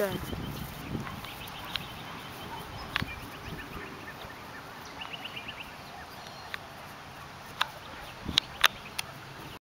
Good.